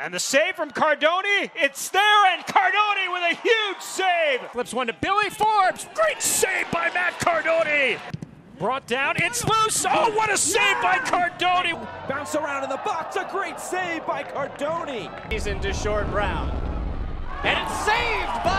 And the save from Cardone, it's there, and Cardone with a huge save. Flips one to Billy Forbes. Great save by Matt Cardone. Brought down, it's loose. Oh, what a save by Cardone. Bounce around in the box, a great save by Cardone. He's into short round, And it's saved by